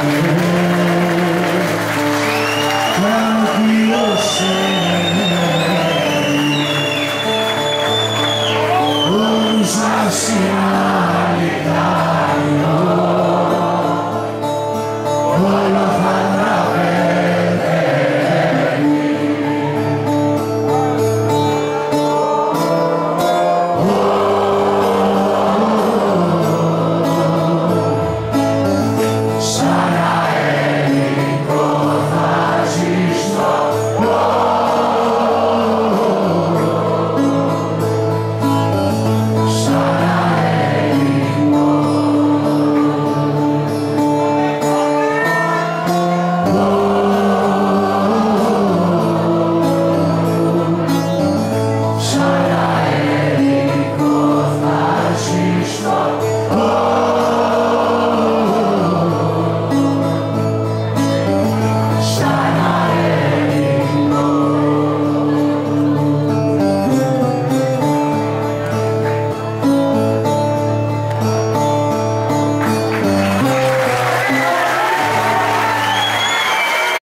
η